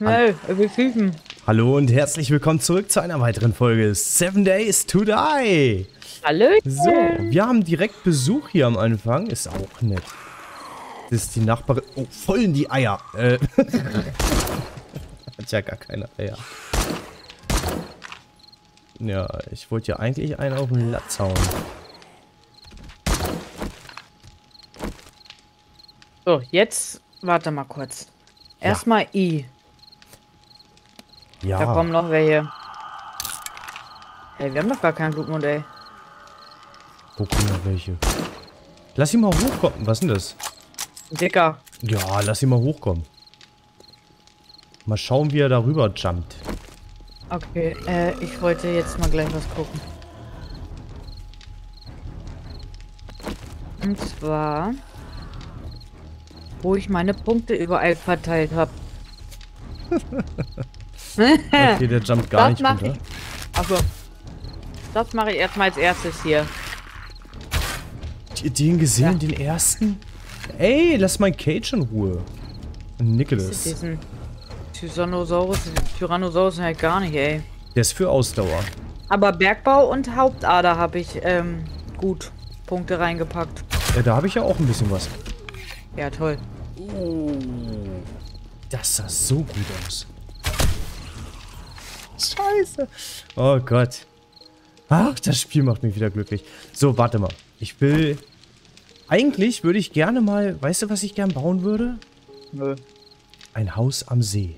Schnell, wir fiefen. Hallo und herzlich willkommen zurück zu einer weiteren Folge Seven Days to Die. Hallo. So, wir haben direkt Besuch hier am Anfang. Ist auch nett. Das ist die Nachbarin. Oh, voll in die Eier. Äh. Hat ja gar keine Eier. Ja, ich wollte ja eigentlich einen auf den Latz hauen. So, jetzt warte mal kurz. Erstmal I. Ja. Da kommen noch welche. Hey, wir haben doch gar kein Blutmodell. Wo kommen noch welche? Lass ihn mal hochkommen. Was ist denn das? Dicker. Ja, lass ihn mal hochkommen. Mal schauen, wie er darüber jumpt. Okay, äh, ich wollte jetzt mal gleich was gucken. Und zwar, wo ich meine Punkte überall verteilt habe. Okay, der jumpt gar Das nicht mach runter. Achso. Das mache ich erstmal als erstes hier. Den gesehen, Ja. den ersten? Ey, lass mein Cage in Ruhe. Nicholas. Diesen Tyrannosaurus, Tyrannosaurus halt gar nicht, ey. Der ist für Ausdauer. Aber Bergbau und Hauptader habe ich ähm, gut Punkte reingepackt. Ja, da habe ich ja auch ein bisschen was. Ja, toll. Das sah so gut aus. Scheiße. Oh Gott. Ach, das Spiel macht mich wieder glücklich. So, warte mal. Ich will... Eigentlich würde ich gerne mal... Weißt du, was ich gern bauen würde? Nö. Ein Haus am See.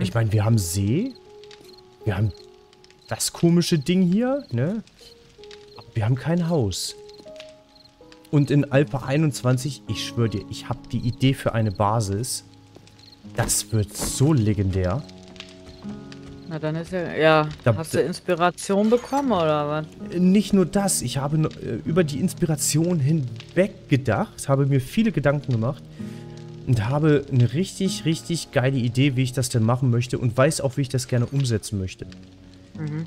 Ich meine, wir haben See. Wir haben das komische Ding hier, ne? Aber wir haben kein Haus. Und in Alpha 21, ich schwöre dir, ich habe die Idee für eine Basis. Das wird so legendär. Na dann ist ja. Ja, Da- hast du Inspiration bekommen oder was? Nicht nur das, ich habe äh, über die Inspiration hinweg gedacht, habe mir viele Gedanken gemacht und habe eine richtig, richtig geile Idee, wie ich das denn machen möchte und weiß auch, wie ich das gerne umsetzen möchte.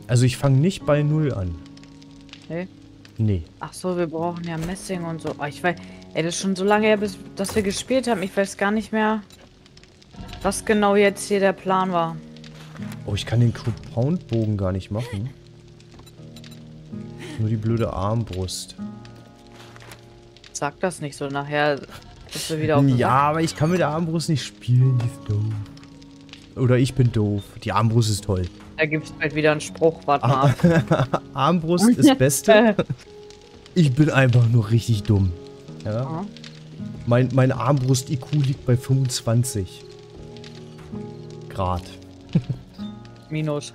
Also ich fange nicht bei Null an. Hey? Nee. Ach so, wir brauchen ja Messing und so. Oh, ich weiß. Ey, das ist schon so lange her, bis, dass wir gespielt haben. Ich weiß gar nicht mehr, was genau jetzt hier der Plan war. Oh, ich kann den Compound-Bogen gar nicht machen. Nur die blöde Armbrust. Sag das nicht so, nachher bist du wieder auf Ja, aber ich kann mit der Armbrust nicht spielen, die ist doof. Oder ich bin doof. Die Armbrust ist toll. Da gibt es bald wieder einen Spruch. Warte Ah. mal. Armbrust ist Beste. Ich bin einfach nur richtig dumm. Ja? Ja. Mein, mein Armbrust-IQ liegt bei 25 Grad. Minus.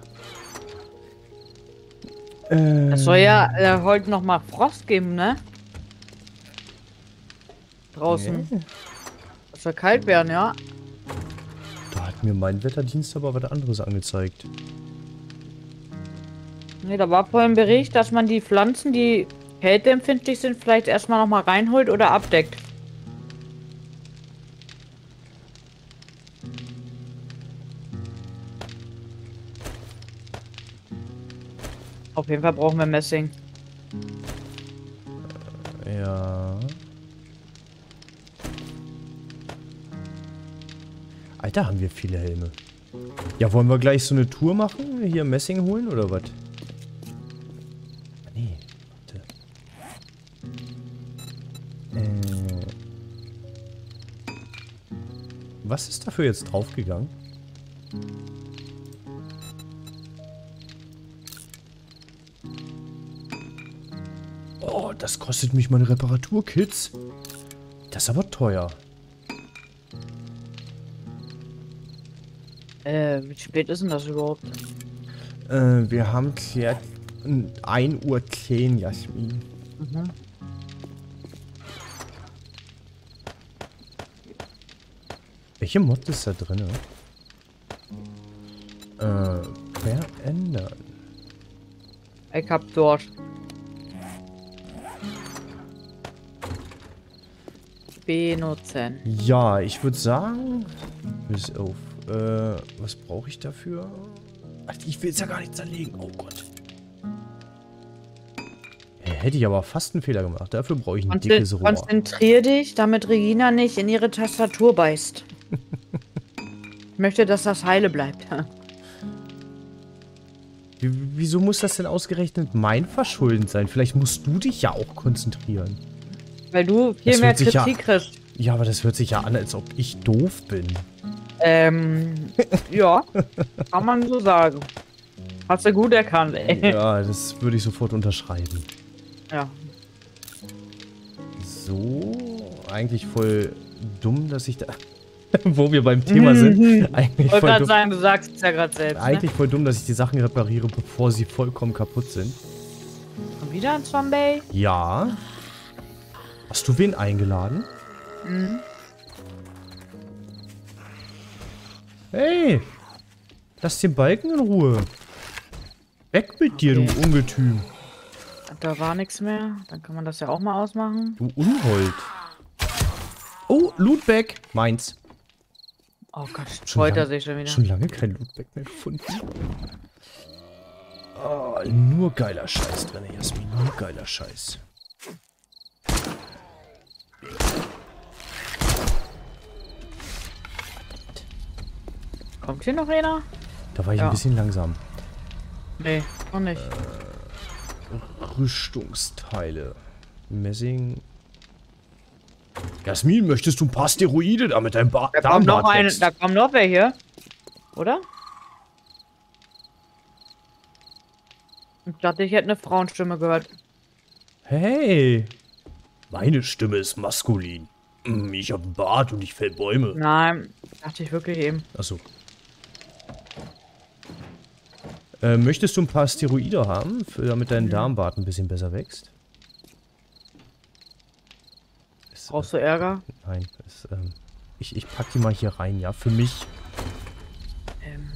Äh, Es soll ja äh, heute noch mal Frost geben, ne? Draußen. Es soll kalt werden, ja. da hat mir mein Wetterdienst aber was anderes angezeigt. Nee, da war vorhin Bericht, dass man die Pflanzen, die kälteempfindlich sind, vielleicht erstmal noch mal reinholt oder abdeckt. Auf jeden Fall brauchen wir Messing. Ja. Alter, haben wir viele Helme. Ja, wollen wir gleich so eine Tour machen? Hier Messing holen oder was? Nee, warte. Äh. Was ist dafür jetzt draufgegangen? Das kostet mich meine Reparaturkits. Das ist aber teuer. Äh, wie spät ist denn das überhaupt? Äh, wir haben klärt 1 Uhr 10, Jasmin. Welche Mod ist da drin? Äh, verändern. Ich hab dort. Benutzen. Ja, ich würde sagen. Bis auf. Äh, was brauche ich dafür? Ach, ich will es ja gar nicht zerlegen. Oh Gott. Äh, Hätte ich aber fast einen Fehler gemacht. Dafür brauche ich ein Konzen dickes Rohr. konzentrier dich, damit Regina nicht in ihre Tastatur beißt. Ich möchte, dass das heile bleibt. Wie, wieso muss das denn ausgerechnet mein Verschulden sein? Vielleicht musst du dich ja auch konzentrieren. Weil du viel Das mehr sich ja- Kritik kriegst. Ja, aber das hört sich ja an, als ob ich doof bin. Ähm, ja, kann man so sagen. Hast du gut erkannt, ey. Ja, das würde ich sofort unterschreiben. Ja. So, eigentlich voll dumm, dass ich da... Wo wir beim Thema sind. Eigentlich Ich wollte voll gerade dumm. sagen, du sagst es ja gerade selbst. ne? Eigentlich voll dumm, dass ich die Sachen repariere, bevor sie vollkommen kaputt sind. Schon wieder ein Zombie? Ja. Hast du wen eingeladen? Mhm. Hey! Lass den Balken in Ruhe. Weg mit dir, du Okay. Ungetüm. Da war nichts mehr. Dann kann man das ja auch mal ausmachen. Du Unhold. Oh, Lootback. Meins. Oh Gott, Schon freut er sich schon wieder. Schon lange kein Lootback mehr gefunden. Oh, nur geiler Scheiß drin, Jasmin. Nur geiler Scheiß. Kommt hier noch einer? Da war ich Ja. ein bisschen langsam. Nee, noch nicht. Rüstungsteile. Messing. Jasmin, möchtest du ein paar Steroide, damit dein ba Da kommt noch Darmbart ein, wächst? da kommt noch wer hier. Oder? Ich dachte, ich hätte eine Frauenstimme gehört. Hey! Meine Stimme ist maskulin. Hm, Ich hab einen Bart und ich fäll Bäume. Nein, dachte ich wirklich eben. Achso. Äh, möchtest du ein paar Steroide haben, für, damit dein Darmbart ein bisschen besser wächst? Ist, Brauchst du Ärger? äh, nein, ist, ähm, ich, ich pack die mal hier rein, ja, für mich, Ähm,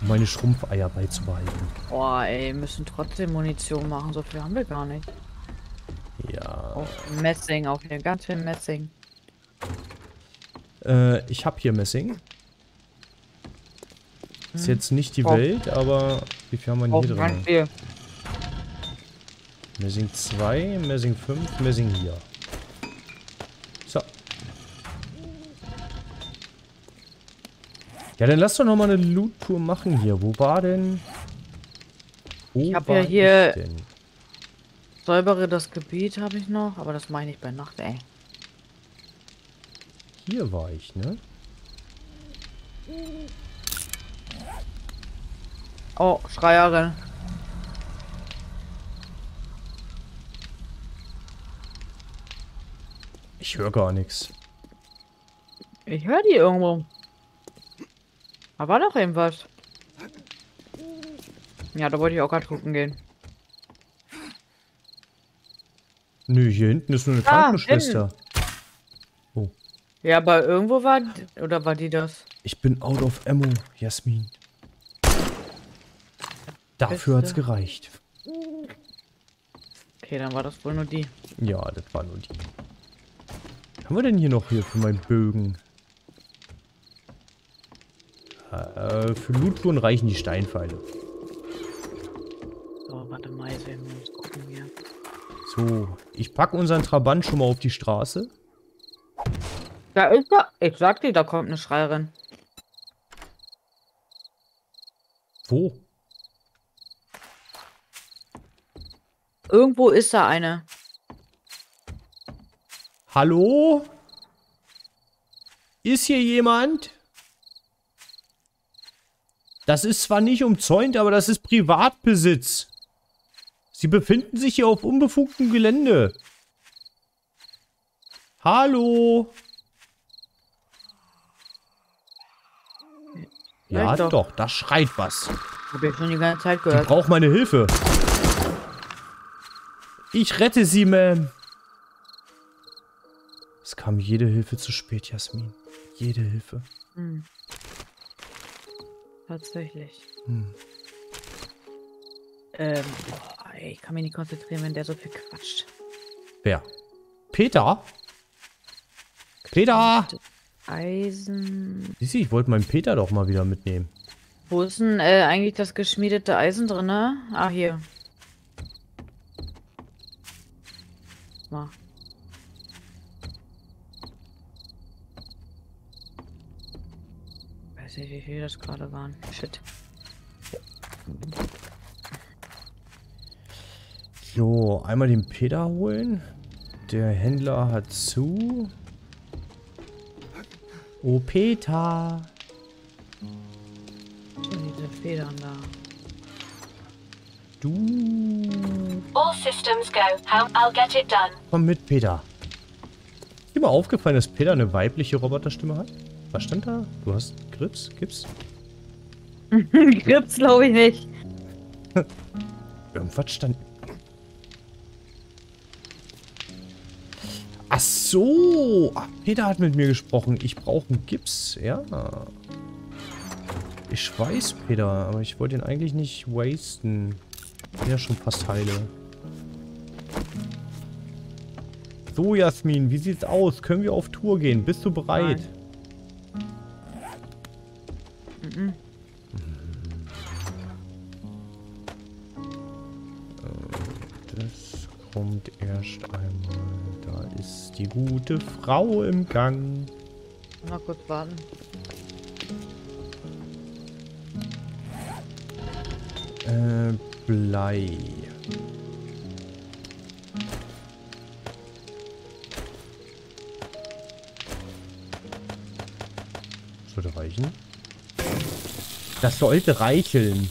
um meine Schrumpfeier beizubehalten. boah, ey, müssen trotzdem Munition machen. So viel haben wir gar nicht. Ja. Oh, Messing auch hier, ganz viel Messing. Äh, ich hab hier Messing. Ist jetzt nicht die Oh. Welt, aber wie viel haben wir denn Auch hier drin? viel. Messing 2, Messing 5, Messing hier. So. Ja, dann lass doch noch mal eine Loot-Tour machen hier. Wo war denn... Wo Ich hab war ja hier-? Säubere das Gebiet habe ich noch, aber das meine ich bei Nacht, ey. Hier war ich, ne? Oh, Schreierin. Ich höre gar nichts. Ich höre die irgendwo. Da war doch irgendwas. Ja, da wollte ich auch gerade gucken gehen. Nö, hier hinten ist nur eine Ah, Krankenschwester. Ja, aber irgendwo war... Oder war die das? Ich bin out of ammo, Jasmin. Dafür hat's Beste. gereicht. Okay, dann war das wohl nur die. Ja, das war nur die. Was haben wir denn hier noch hier für meinen Bögen? Äh, für Loottouren reichen die Steinpfeile. So, warte mal, jetzt werden wir uns gucken hier. So, ich packe unseren Trabant schon mal auf die Straße. Da ist er. Ich sag dir, da kommt eine Schreierin. Wo? Irgendwo ist da eine. Hallo? Ist hier jemand? Das ist zwar nicht umzäunt, aber das ist Privatbesitz. Sie befinden sich hier auf unbefugtem Gelände. Hallo? Ja, doch. doch. da schreit was. Hab ich schon die ganze Zeit Die gehört. braucht meine Hilfe. Ich rette sie, Ma'am. Es kam jede Hilfe zu spät, Jasmin. Jede Hilfe. Hm. Tatsächlich. Hm. Ähm, ey, ich kann mich nicht konzentrieren, wenn der so viel quatscht. Wer? Peter? Peter! Eisen. Siehst du, ich wollte meinen Peter doch mal wieder mitnehmen. Wo ist denn äh, eigentlich das geschmiedete Eisen drin, ne? Ah, hier. Mal. weiß nicht, wie viel das gerade waren. Shit. So, einmal den Peter holen. Der Händler hat zu. Oh, Peter. Diese Federn da. Du. All systems go. How I'll get it done. Komm mit, Peter. Ist dir mal aufgefallen, dass Peter eine weibliche Roboterstimme hat? Was stand da? Du hast Grips? Gips? Grips glaube ich nicht. Irgendwas stand. Ach so. Ach, Peter hat mit mir gesprochen. Ich brauche einen Gips. Ja. Ich weiß, Peter, aber ich wollte ihn eigentlich nicht wasten. Ja schon fast heile. So, Jasmin, wie sieht's aus? Können wir auf Tour gehen? Bist du bereit? Mhm. Das kommt erst einmal. Da ist die gute Frau im Gang. Mal kurz warten. Äh, Blei. Sollte reichen. Das sollte reicheln.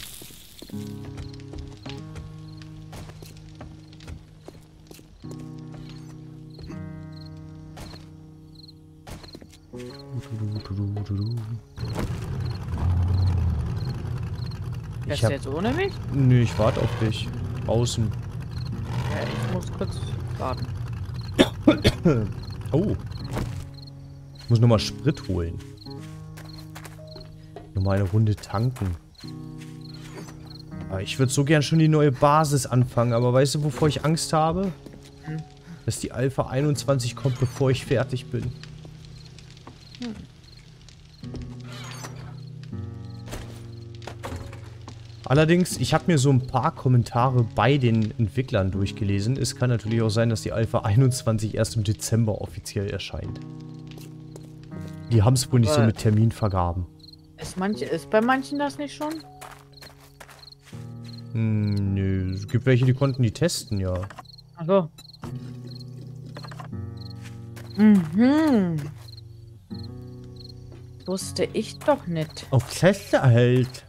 Fährst du jetzt ohne mich? nö, ich warte auf dich. Außen. Ja, ich muss kurz warten. Oh. Ich muss nochmal Sprit holen. Nochmal eine Runde tanken. Aber ich würde so gern schon die neue Basis anfangen, aber weißt du, wovor ich Angst habe? Hm. Dass die Alpha 21 kommt, bevor ich fertig bin. Allerdings, ich habe mir so ein paar Kommentare bei den Entwicklern durchgelesen. Es kann natürlich auch sein, dass die Alpha 21 erst im Dezember offiziell erscheint. Die haben es wohl nicht so Aber- mit Terminvergaben. Ist, manche, ist bei manchen das nicht schon? Hm, nö, es gibt welche, die konnten die testen, ja. Achso. Mhm. Wusste ich doch nicht. Auf Teste halt.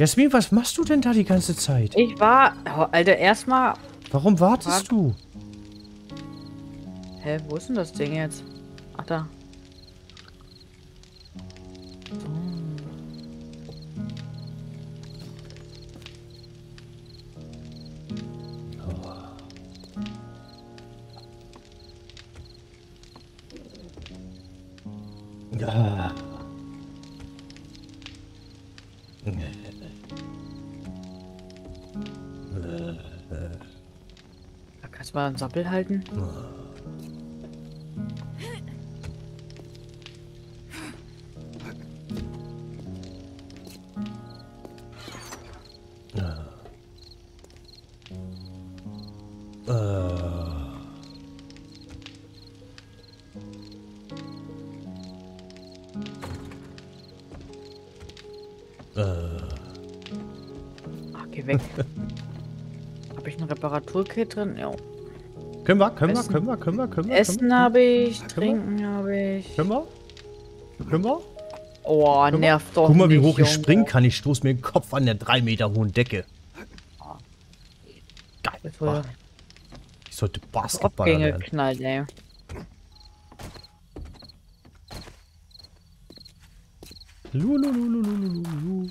Jasmin, was machst du denn da die ganze Zeit? Ich war. Oh, Alter, erstmal. Warum wartest Wart- du? Hä, wo ist denn das Ding jetzt? Ach da. Ja. Da kannst du mal einen Sappel halten. Ach, geh weg. Hab ich ein Reparaturkit drin? Ja. Können wir, können wir, können wir, können wir, können wir? Essen habe ich, trinken habe ich. Können wir? Können wir? Oh, nervt doch Guck mal, wie hoch ich springen kann. Ich stoß mir den Kopf an der drei Meter hohen Decke. Geil. Ich sollte Basketballer Abgänge werden. geknallt, ey. Lululululululu.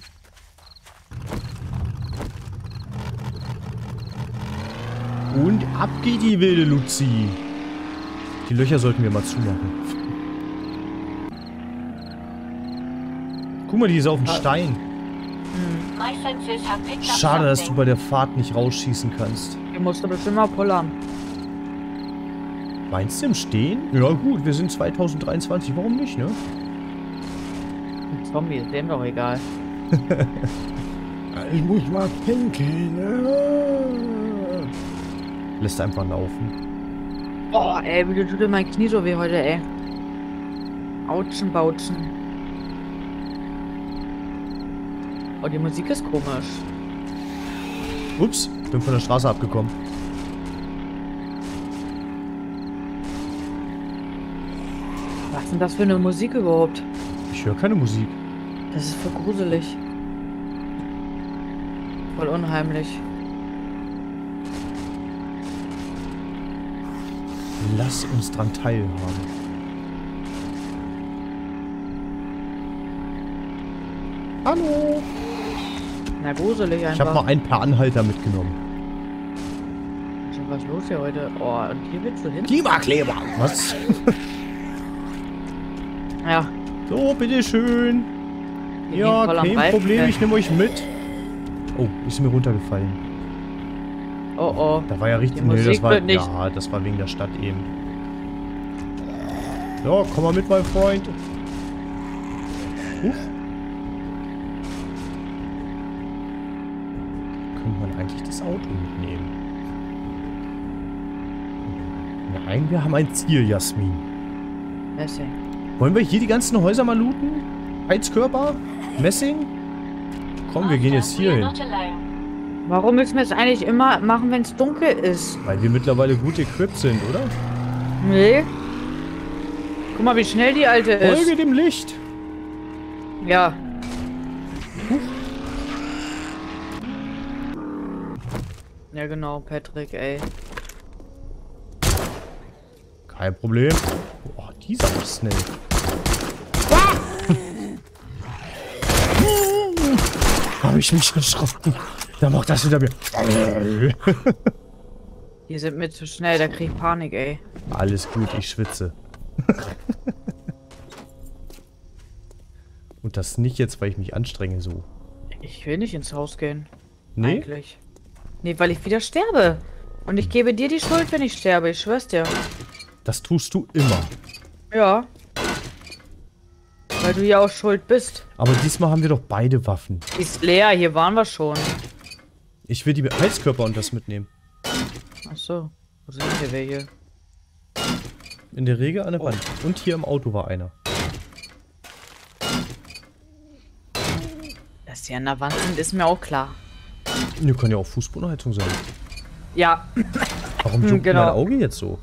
Und ab geht die wilde Luzi. Die Löcher sollten wir mal zumachen. Guck mal, die ist auf dem Stein. Have picked up Schade, dass du bei der Fahrt nicht rausschießen kannst. Die musste bestimmt mal pullern. Meinst du im Stehen? Ja gut, wir sind 2023, warum nicht, ne? Zombie ist dem doch egal. Ich muss mal pinkeln. Lässt einfach laufen. Oh, ey, wie tut dir mein Knie so weh heute, ey. Autschen, Bautschen. Oh, die Musik ist komisch. Ups, bin von der Straße abgekommen. Was ist denn das für eine Musik überhaupt? Ich höre keine Musik. Das ist voll gruselig. Voll unheimlich. Lass uns dran teilhaben. Hallo. Na, gruselig einfach. Ich habe mal ein paar Anhalter mitgenommen. Was los hier heute? Oh, und hier willst du hin? Klimakleber. Was? Ja. So, bitteschön. Wir Ja, kein Problem, ich nehme euch mit. Oh, ist mir runtergefallen. Oh, oh. Da war ja richtig... Die Nee, das war... wird nicht- Ja, das war wegen der Stadt eben. So, komm mal mit, mein Freund. Huch. Könnte man eigentlich das Auto mitnehmen? Nein, wir haben ein Ziel, Jasmin. Messing. Wollen wir hier die ganzen Häuser mal looten? Heizkörper? Messing? Komm, wir gehen jetzt hier hin. Warum müssen wir es eigentlich immer machen, wenn es dunkel ist? Weil wir mittlerweile gut equipped sind, oder? Nee. Guck mal, wie schnell die alte ist. Folge dem Licht. Ja. Ja genau, Patrick, ey. Kein Problem. Boah, die ist aber schnell. Habe ich mich erschrocken. Da macht das hinter mir. Die sind mir zu schnell, da krieg ich Panik, ey. Alles gut, ich schwitze. Und das nicht jetzt, weil ich mich anstrenge so. Ich will nicht ins Haus gehen. Nee? Eigentlich. Nee, weil ich wieder sterbe. Und ich gebe dir die Schuld, wenn ich sterbe, ich schwör's dir. Das tust du immer. Ja. Weil du ja auch schuld bist. Aber diesmal haben wir doch beide Waffen. Die ist leer, hier waren wir schon. Ich will die Heizkörper und das mitnehmen. Ach so. Wo sind hier welche? In der Regel an der Wand. Und hier im Auto war einer. Dass die an der Wand sind, ist mir auch klar. Ne, kann ja auch Fußbodenheizung sein. Ja. Warum juckt genau. mein Auge jetzt so?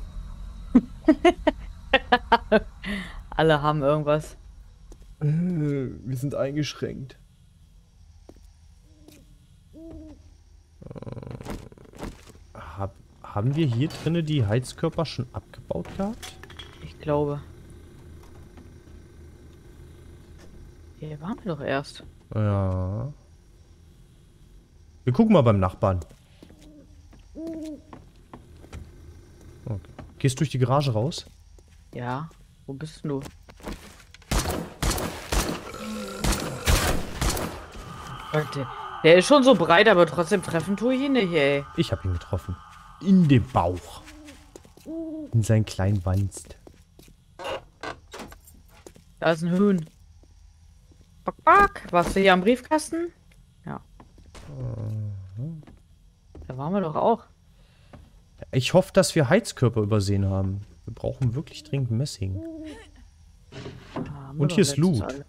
Alle haben irgendwas. Wir sind eingeschränkt. Hab, haben wir hier drinnen die Heizkörper schon abgebaut gehabt? Ich glaube. Hier waren wir doch erst. Ja. Wir gucken mal beim Nachbarn. Okay. Gehst durch die Garage raus? Ja. Wo bist du? Warte. Der ist schon so breit, aber trotzdem treffen tue ich ihn nicht, ey. Ich habe ihn getroffen. In den Bauch. In seinen kleinen Wanst. Da ist ein Huhn. Bock, bock. Warst du hier am Briefkasten? Ja. Da waren wir doch auch. Ich hoffe, dass wir Heizkörper übersehen haben. Wir brauchen wirklich dringend Messing. Und hier ist Loot. alle.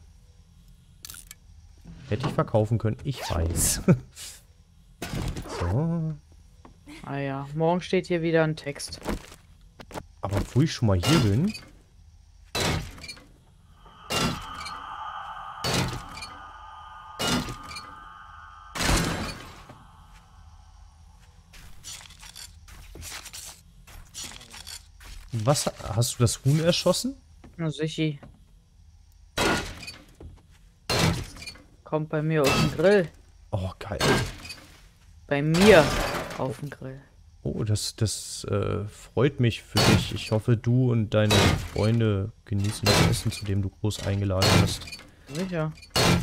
Hätte ich verkaufen können. Ich weiß. so. Ah ja, morgen steht hier wieder ein Text. Aber wo ich schon mal hier bin. Was? Hast du das Huhn erschossen? Na sichi. Kommt bei mir auf den Grill. Oh, geil. Bei mir auf den Grill. Oh, das, das äh, freut mich für dich. Ich hoffe, du und deine Freunde genießen das Essen, zu dem du groß eingeladen hast. Sicher.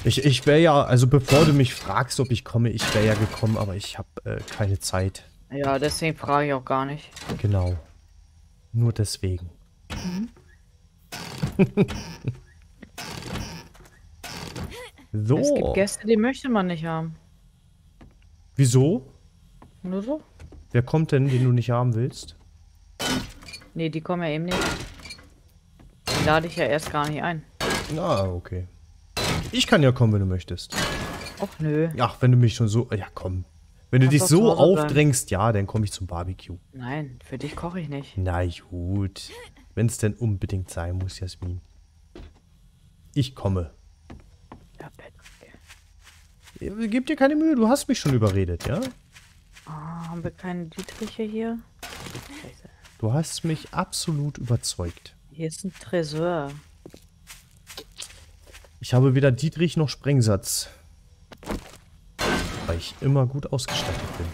Ich, ich wäre ja, also bevor du mich fragst, ob ich komme, ich wäre ja gekommen, aber ich habe äh, keine Zeit. Ja, deswegen frage ich auch gar nicht. Genau. Nur deswegen. so. Es gibt Gäste, die möchte man nicht haben. Wieso? Nur so? Wer kommt denn, den du nicht haben willst? Nee, die kommen ja eben nicht. Die lade ich ja erst gar nicht ein. Ah, okay. Ich kann ja kommen, wenn du möchtest. Och nö. Ach, wenn du mich schon so... Ja, komm. Wenn du dich so bleiben. aufdrängst, ja, dann komme ich zum Barbecue. Nein, für dich koche ich nicht. Na gut. Wenn es denn unbedingt sein muss, Jasmin. Ich komme. Patrick. Äh, Gib dir keine Mühe, du hast mich schon überredet, ja? Ah, haben wir keine Dietriche hier? Scheiße. Du hast mich absolut überzeugt. Hier ist ein Tresor. Ich habe weder Dietrich noch Sprengsatz. Weil ich immer gut ausgestattet bin.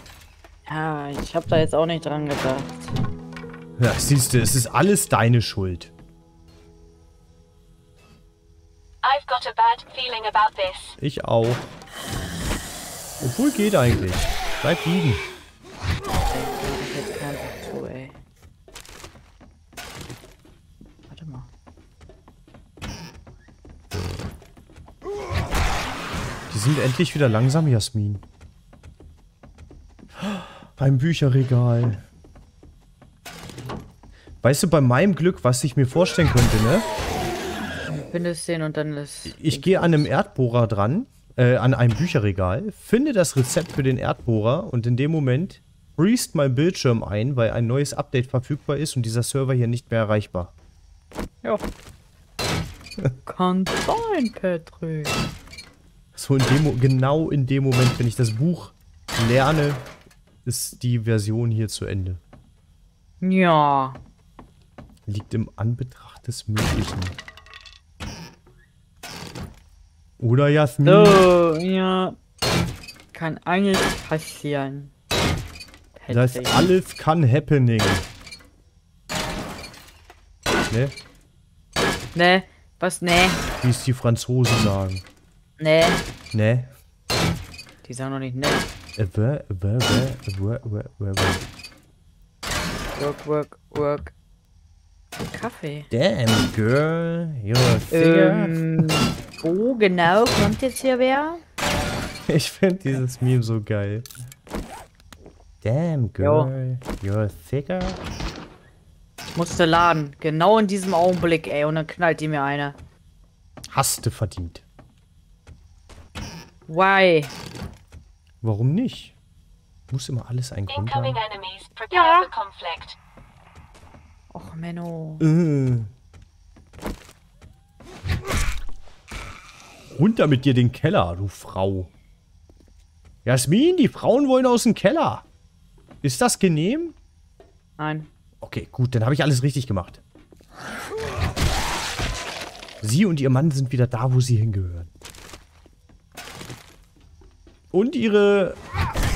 Ja, ich habe da jetzt auch nicht dran gedacht. Ja, siehst du, es ist alles deine Schuld. I've got a bad feeling about this. Ich auch. Obwohl geht eigentlich. Bleib liegen. Warte mal. Die sind endlich wieder langsam, Jasmin. Ein Bücherregal. Weißt du, bei meinem Glück, was ich mir vorstellen könnte, ne? Findest den und dann ist. Ich gehe an einem Erdbohrer dran, äh, an einem Bücherregal, finde das Rezept für den Erdbohrer und in dem Moment freest mein Bildschirm ein, weil ein neues Update verfügbar ist und dieser Server hier nicht mehr erreichbar. Ja. Kann sein, Patrick. So in dem, genau in dem Moment, wenn ich das Buch lerne, ist die Version hier zu Ende. Ja. Liegt im Anbetracht des Möglichen. Oder Jasmin? So, ja. Kann eigentlich passieren. Das Patrick. alles kann happening. Ne? Ne, was? Ne, Wie es die Franzosen sagen. ne. Ne? Die sagen noch nicht ne. Äh, wä. Work, work, work. Kaffee. Damn, girl. You're a figure. Ähm, wo genau kommt jetzt hier wer? Ich finde dieses Meme so geil. Damn, girl. You're a figure. Musste laden. Genau in diesem Augenblick, ey. Und dann knallt die mir eine. Hast du verdient. Why? Warum nicht? Muss immer alles einen Grund Incoming haben. Ja. Och, Menno. Äh. Runter mit dir den Keller, du Frau. Jasmin, die Frauen wollen aus dem Keller. Ist das genehm? Nein. Okay, gut, dann habe ich alles richtig gemacht. Sie und ihr Mann sind wieder da, wo sie hingehören. Und ihre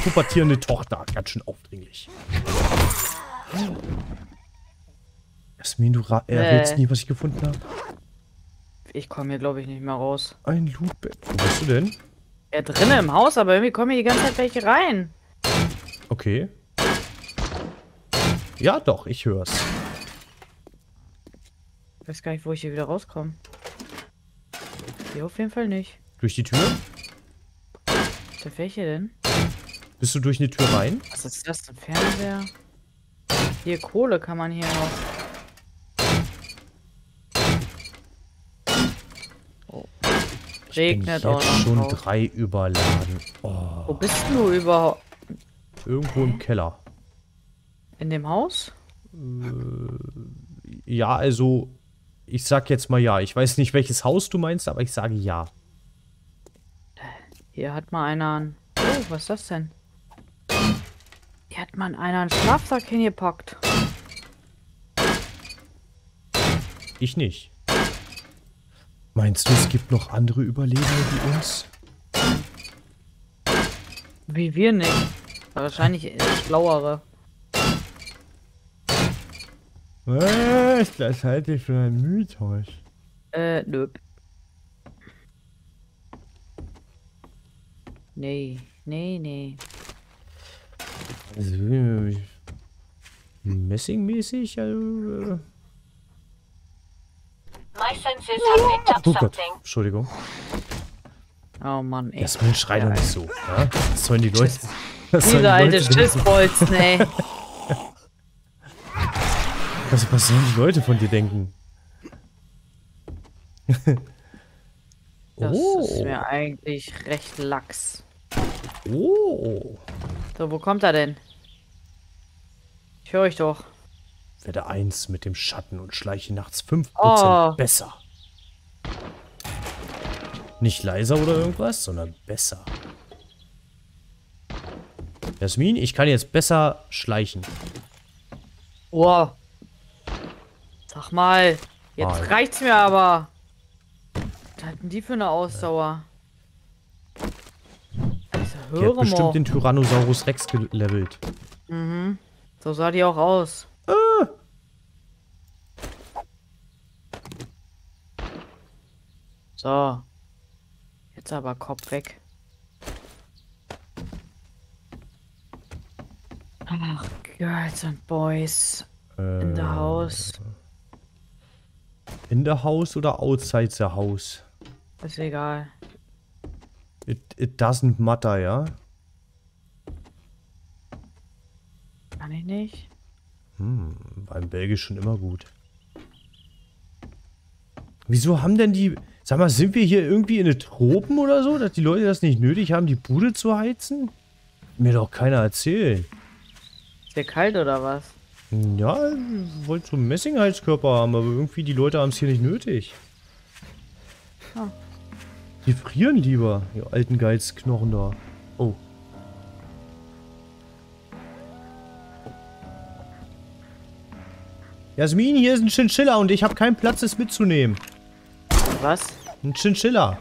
pubertierende Tochter, ganz schön aufdringlich. Jasmin, du ra- errätst Äh. nie, was ich gefunden habe. Ich komme hier, glaube ich, nicht mehr raus. Ein Lootbag. Wo bist du denn? Ja, drinnen im Haus, aber irgendwie kommen hier die ganze Zeit welche rein. Okay. Ja, doch, ich hör's. Ich weiß gar nicht, wo ich hier wieder rauskomme. Hier auf jeden Fall nicht. Durch die Tür? Der welche denn? Bist du durch eine Tür rein? Was ist das? Ein Fernseher? Hier, Kohle kann man hier noch. Regnet Bin auch jetzt schon drauf. drei überladen. Oh, Wo bist du überhaupt? irgendwo im Keller. In dem Haus? Ja, also, ich sag jetzt mal ja. Ich weiß nicht, welches Haus du meinst, aber ich sage ja. Hier hat mal einer einen. Oh, was ist das denn? Hier hat man einer einen Schlafsack hingepackt. Ich nicht. Meinst du, es gibt noch andere Überlebende wie uns? Wie wir nicht. Wahrscheinlich schlauere. Was? Das halte ich für ein Mythos. Äh, nö. Nee, nee, nee. Also, Messingmäßig? Also, äh, My senses have picked up oh Gott. Entschuldigung. Oh Mann, ey. Jasmin, schrei doch nicht so. Ja? Was sollen die Leute... Dieser alte denken? Schissbolzen, ey. Was, was sollen die Leute von dir denken? Das oh. ist mir eigentlich recht lax. Oh. So, wo kommt er denn? Ich höre euch doch. Werde eins mit dem Schatten und schleiche nachts 5% Oh. besser. Nicht leiser oder irgendwas, sondern besser. Jasmin, ich kann jetzt besser schleichen. Wow. Sag mal, jetzt Mal. reicht's mir aber. Was hatten die für eine Ausdauer? Also, Die hat höre bestimmt mal. den Tyrannosaurus Rex gelevelt. So sah die auch aus. So. Jetzt aber Kopf weg. Ach, Girls and Boys in the house. In the house oder outside the house? Ist egal. It, it doesn't matter, ja? Kann ich nicht. Beim Belgisch schon immer gut. Wieso haben denn die... Sag mal, sind wir hier irgendwie in den Tropen oder so, dass die Leute das nicht nötig haben, die Bude zu heizen? Mir doch keiner erzählen. Ist dir kalt oder was? Ja, ich wollte so einen Messingheizkörper haben, aber irgendwie die Leute haben es hier nicht nötig. Ah. Die frieren lieber, die alten Geizknochen da. Oh. Jasmin, hier ist ein Chinchilla und ich habe keinen Platz, es mitzunehmen. Was? Ein Chinchilla.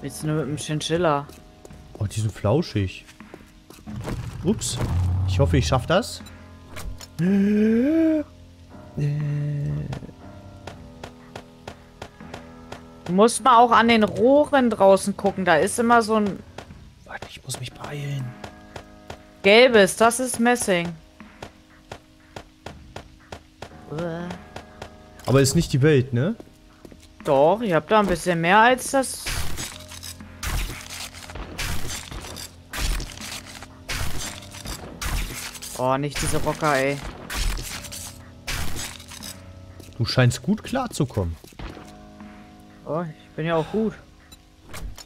Willst du nur mit dem Chinchilla? Oh, die sind flauschig. Ups. Ich hoffe, ich schaffe das. Du musst mal auch an den Rohren draußen gucken. Da ist immer so ein Warte, ich muss mich beeilen. gelbes. Das ist Messing. Uah. Aber ist nicht die Welt, ne? Doch, ich hab da ein bisschen mehr als das. Oh, nicht diese Rocker, ey. Du scheinst gut klarzukommen. Oh, ich bin ja auch gut.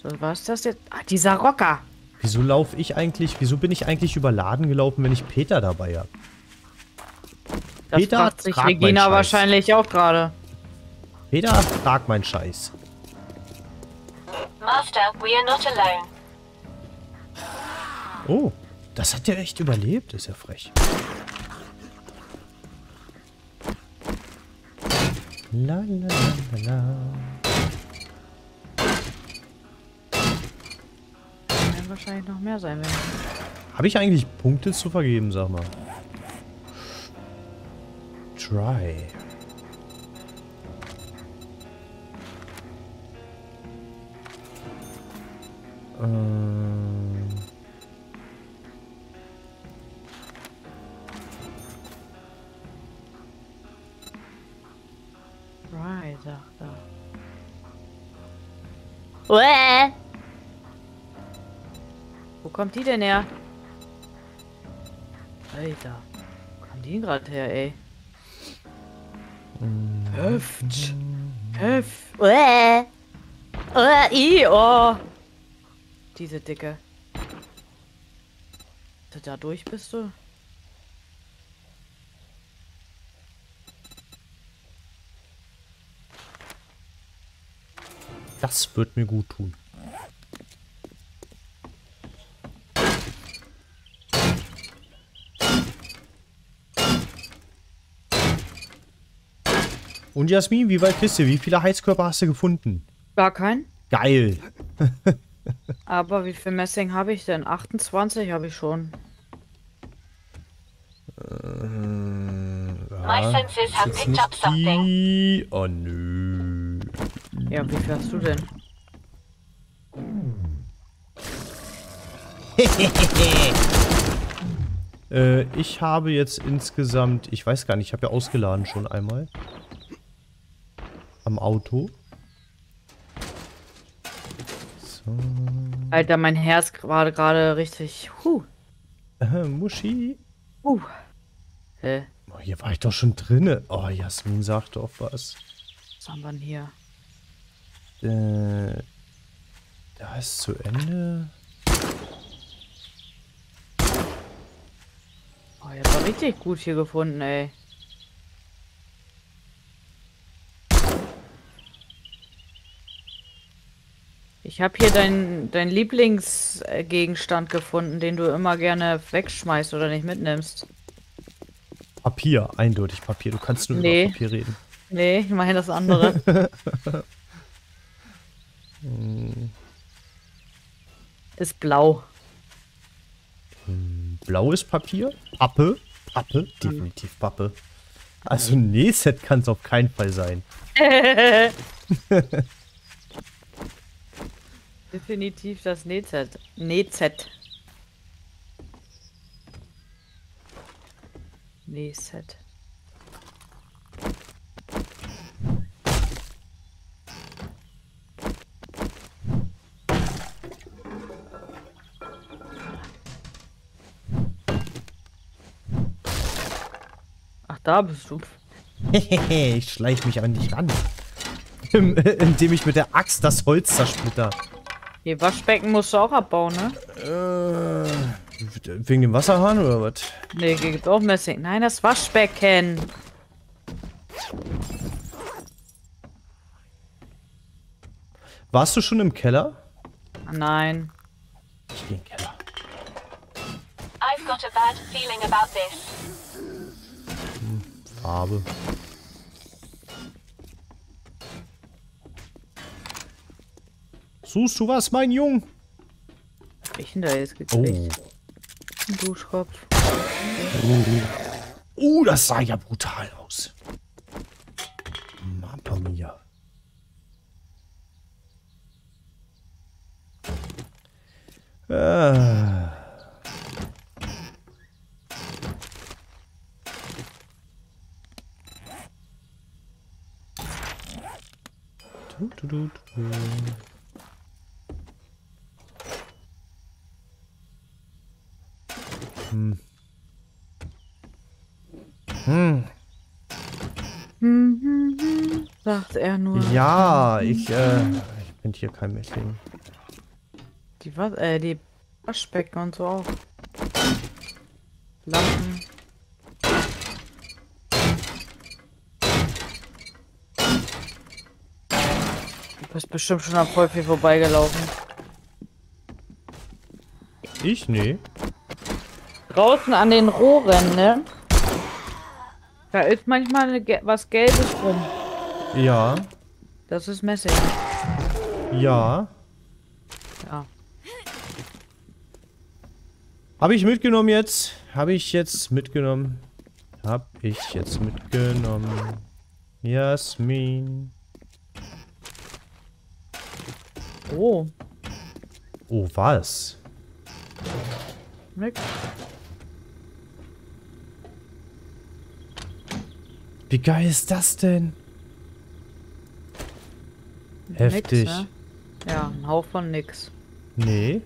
So, was ist das jetzt? Ah, dieser Rocker. Wieso laufe ich eigentlich, wieso bin ich eigentlich überladen gelaufen, wenn ich Peter dabei habe? Das Peter, fragt sich Regina wahrscheinlich auch gerade. Peter, trag meinen Scheiß. Master, we are not alone. Oh, das hat der echt überlebt, ist ja frech. La la la la la. Werden wahrscheinlich noch mehr sein, wenn. Habe ich eigentlich Punkte zu vergeben, sag mal? Try. Ähm. Right, sagt er. Wo kommt die denn her? Alter. Wo kam die denn gerade her, ey? Hüft. Hüft. Uäh. Uäh, i, oh. Diese Dicke. Du da durch bist du? Das wird mir gut tun. Und Jasmin, wie weit bist du? Wie viele Heizkörper hast du gefunden? Gar kein. Geil. Aber wie viel Messing habe ich denn? 28 habe ich schon. My senses have picked up nicht something. die... Oh nö. Ja, wie viel hast du denn? Äh, ich habe jetzt insgesamt... Ich weiß gar nicht, ich habe ja ausgeladen schon einmal. Am Auto. So. Alter, mein Herz war gerade richtig. Huh. Äh, Muschi. Uh. Hä? Oh, hier war ich doch schon drinne. Oh, Jasmin, sag doch was. Was haben wir denn hier? Äh, da ist zu Ende. Oh, jetzt war richtig gut hier gefunden, ey. Ich habe hier deinen dein Lieblingsgegenstand gefunden, den du immer gerne wegschmeißt oder nicht mitnimmst. Papier, eindeutig Papier. Du kannst nur Nee. über Papier reden. Nee, ich meine das andere. Ist blau. Blaues Papier? Pappe? Pappe? Definitiv Pappe. Also Nähset kann es auf keinen Fall sein. Definitiv das Nähset. Nähset. Nähset. Ach, da bist du. ich schleiche mich an dich ran. Indem ich mit der Axt das Holz zersplitter. Hier Waschbecken musst du auch abbauen, ne? Äh, wegen dem Wasserhahn oder was? Nee, hier gibt's auch Messing. Nein, das Waschbecken. Warst du schon im Keller? Nein. Ich geh in den Keller. I've got a bad feeling about this. Farbe. Suchst du was, mein Jung? Hab ich denn da jetzt Oh. gekriegt? Ein Duschkopf. Uh, das sah ja brutal aus. Mamma mia. Äh. Du, du, du, du. Sagt er nur. Ja, ich, äh, ich bin hier kein Mädchen. Die, was, äh, die Waschbecken und so auch. Lampen. Du bist bestimmt schon am voll viel vorbeigelaufen. Ich? Nee. Draußen an den Rohren, ne? Da ist manchmal eine, was Gelbes rum. Ja. Das ist Messing. Ja. Ja. Habe ich mitgenommen jetzt? Habe ich jetzt mitgenommen? Habe ich jetzt mitgenommen? Jasmin. Oh, Oh, was? Nix. Wie geil ist das denn? Heftig. Nix, ne? Ja, ein Hauch von nix. Nee,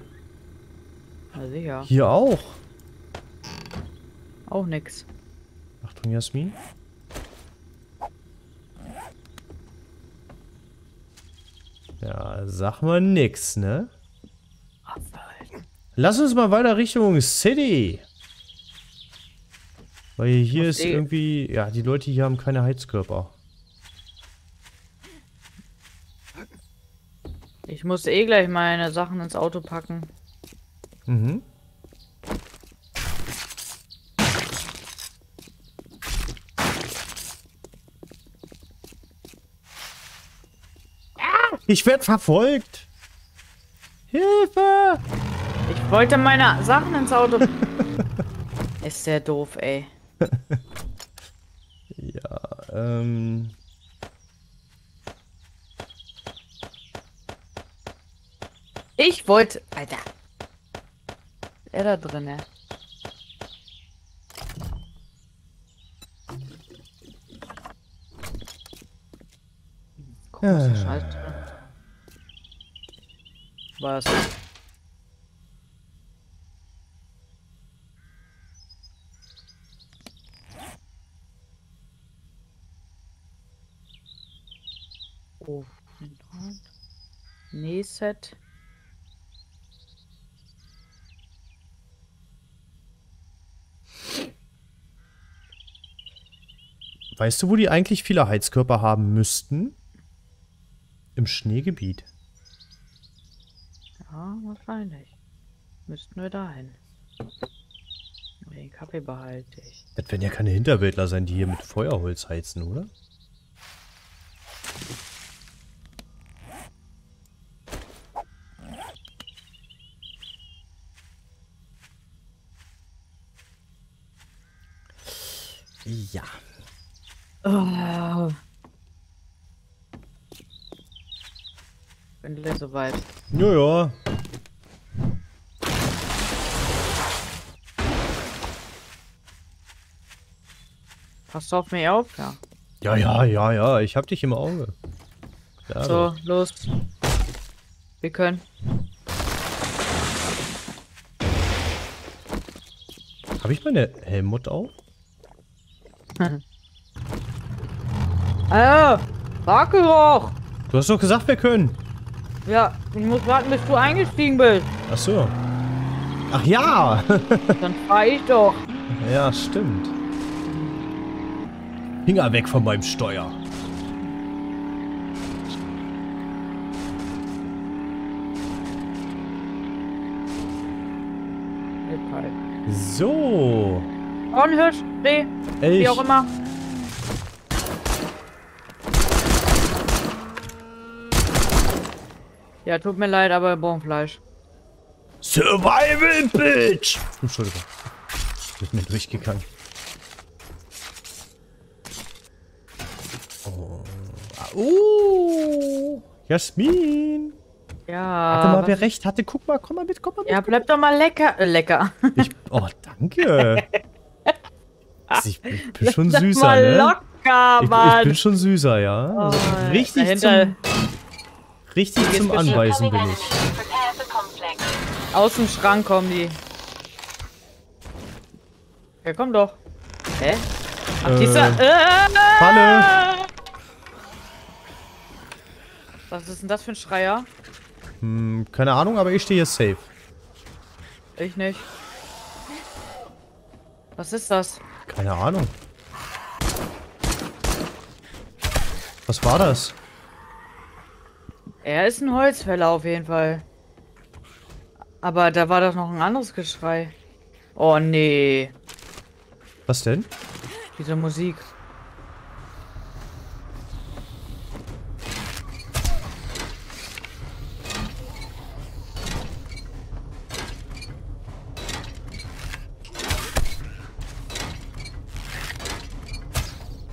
Na sicher. hier auch. Auch nix. Achtung, Jasmin. Ja, sag mal nix, ne? Lass uns mal weiter Richtung City. Weil hier ist eh- irgendwie... Ja, die Leute hier haben keine Heizkörper. Ich muss eh gleich meine Sachen ins Auto packen. Mhm. Ich werde verfolgt. Hilfe! Ich wollte meine Sachen ins Auto. Ist der doof, ey. Ja, ähm... Ich wollte. Alter. Er da drin, ne? Komische Scheiße. Was? Oh. Nähset. Weißt du, wo die eigentlich viele Heizkörper haben müssten? Im Schneegebiet. Ja, wahrscheinlich. Müssten wir dahin. Den Kaffee behalte ich. Das werden ja keine Hinterwäldler sein, die hier mit Feuerholz heizen, oder? Soweit. Ja, ja. Passt du auf mich auf? Ja. Ja, ja, ja, ja. Ich hab dich im Auge. Klar So, doch. los. Wir können. Hab ich meine Helmut auf? Ah, warte doch! Du hast doch gesagt, wir können. Ja, ich muss warten, bis du eingestiegen bist. Ach so. Ach ja. Dann fahr ich doch. ja, stimmt. Finger weg von meinem Steuer. So. Kornhirsch, Reh, wie auch immer. Ja, tut mir leid, aber wir brauchen Fleisch. Survival, Bitch! Entschuldigung. Mit mir durchgegangen. Oh. Uh. Jasmin. Ja. Warte mal, wer recht hatte. Guck mal, komm mal mit, komm mal mit. ja, bleib doch mal lecker. Äh, lecker. Ich, oh, danke. Also ich bin, bin schon süßer, mal ne? locker, Ich, ich Mann. bin schon süßer, ja. Also Oh, richtig dahinter- zum, richtig Hier zum Incoming bin ich. Aus dem Schrank kommen die. Ja, komm doch. Hä? Ach, Äh, dieser. Äh, Falle. Was ist denn das für ein Schreier? Hm, keine Ahnung, aber ich stehe hier safe. Ich nicht. Was ist das? Keine Ahnung. Was war das? Er ist ein Holzfäller auf jeden Fall. Aber da war doch noch ein anderes Geschrei. Oh nee. Was denn? Diese Musik.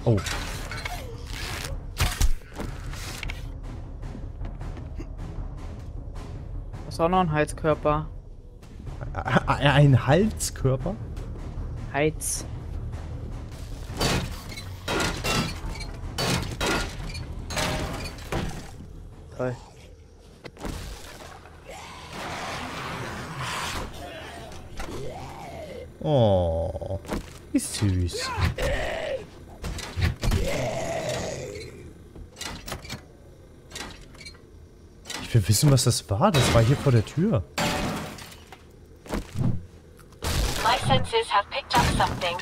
Oh. Ist auch noch ein Heizkörper. Ein Halskörper? Heiz. Toll. Oh. Wie süß. Ich will wissen, was das war. Das war hier vor der Tür. My senses have picked up something.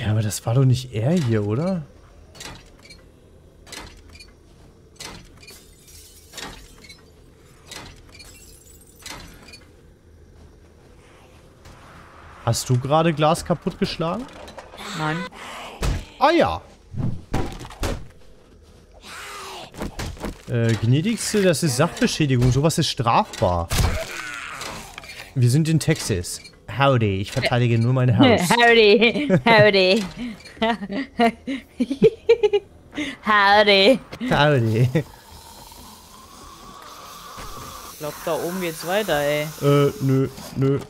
Ja, aber das war doch nicht er hier, oder? Hast du gerade Glas kaputtgeschlagen? Nein. Ah ja. Äh, gnädigste, das ist Sachbeschädigung. Sowas ist strafbar. Wir sind in Texas. Howdy, ich verteidige nur mein Haus. Howdy. Howdy. Howdy. Howdy. Ich glaube, da oben geht's weiter, ey. Äh, nö, nö.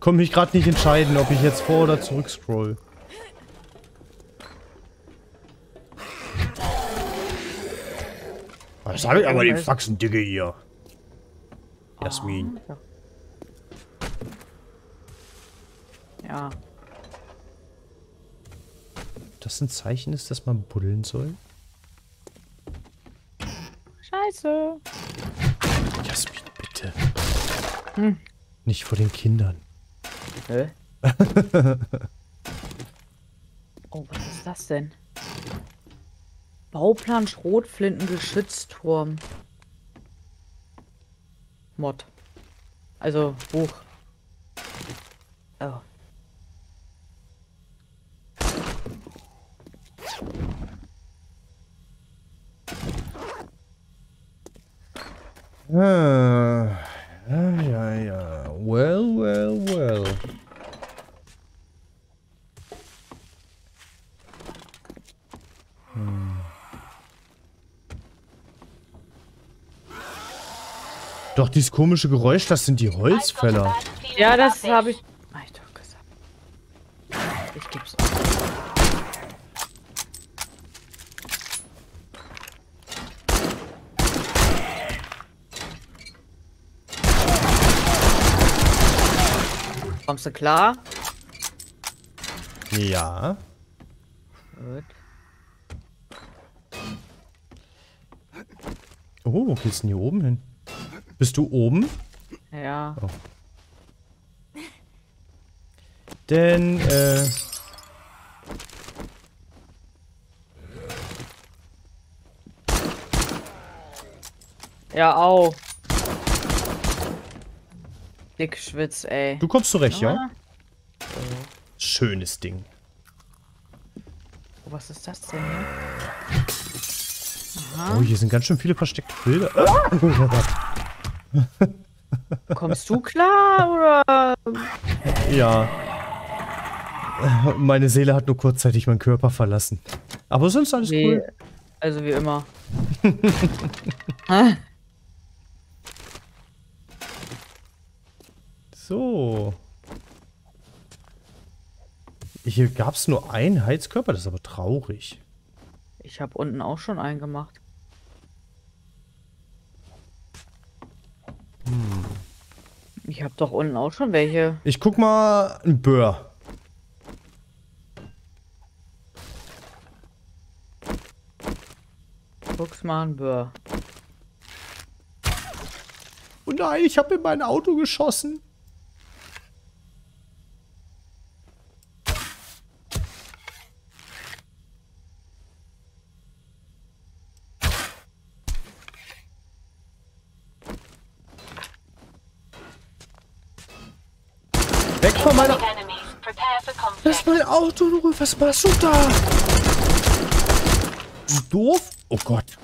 Ich konnte mich gerade nicht entscheiden, ob ich jetzt vor- oder zurück scroll. Was habe ich aber die Faxendicke hier? Jasmin. Ja. Das ein Zeichen ist, dass man buddeln soll? Scheiße. Jasmin, bitte. Hm. Nicht vor den Kindern. Hä? oh, was ist das denn? Bauplan Schrotflintengeschützturm. Mod. Also Buch. Oh. Ah, ja, ja, ja. Well, well, well. Doch, dieses komische Geräusch, das sind die Holzfäller. Ja, das habe ich. Ich doch gesagt. Ich geb's. Kommst du klar? Ja. Gut. Oh, wo geht's denn hier oben hin? Bist du oben? Ja. Denn, äh... Ja, au. Dick schwitz, ey. Du kommst zurecht, ja? Ah. Schönes Ding. Oh, was ist das denn hier? Oh, hier sind ganz schön viele versteckte Bilder. Kommst du klar oder? Ja. Meine Seele hat nur kurzzeitig meinen Körper verlassen. Aber sonst alles Wie, cool. also wie immer. So. Hier gab es nur einen Heizkörper, das ist aber traurig. ich habe unten auch schon einen gemacht. Ich habe doch unten auch schon welche. Ich guck mal ein Böhr. Guck's mal an, Böhr. Oh nein, ich habe in mein Auto geschossen. Weg von meiner... Incoming enemies. Prepare for conflict. Lass mein Auto. Was machst du da? Du doof? Oh Gott.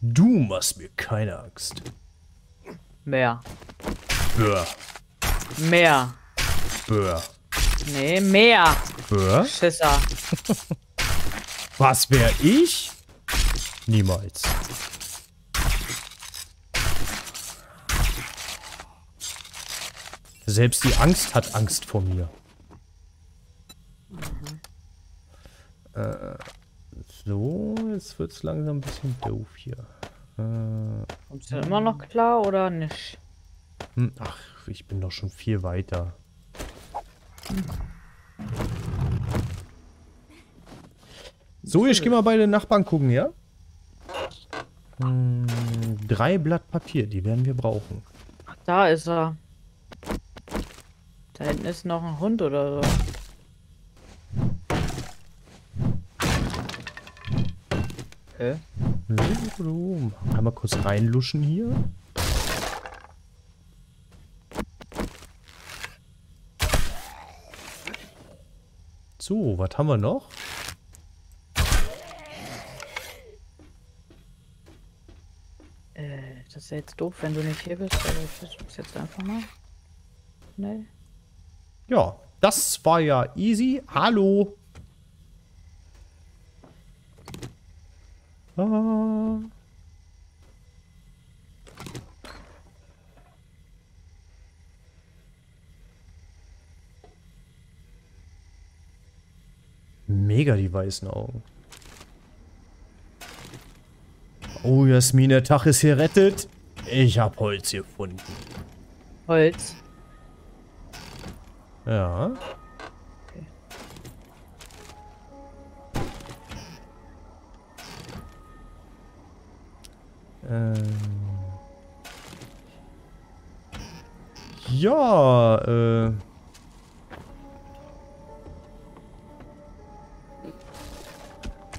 Du machst mir keine Angst. Mehr. Böhr, Mehr. Böhr, Nee, mehr. Böhr. Schisser. Was wär ich? Niemals. Selbst die Angst hat Angst vor mir. Äh, so, jetzt wird's langsam ein bisschen doof hier. Äh, Kommst du immer noch klar oder nicht? hm, ach, ich bin doch schon viel weiter. So, ich gehe mal bei den Nachbarn gucken, ja? Hm, drei Blatt Papier, die werden wir brauchen. Ach, da ist er. Da hinten ist noch ein Hund oder so. Hä? Einmal kurz reinluschen hier. So, was haben wir noch? Äh, das ist ja jetzt doof, wenn du nicht hier bist, aber ich versuch's jetzt einfach mal. Nee. Ja, das war ja easy. Hallo. Ah. Mega die weißen Augen. Oh, Jasmin, der Tag ist hier rettet. Ich habe Holz gefunden. Holz. Ja. Ähm. Ja, äh.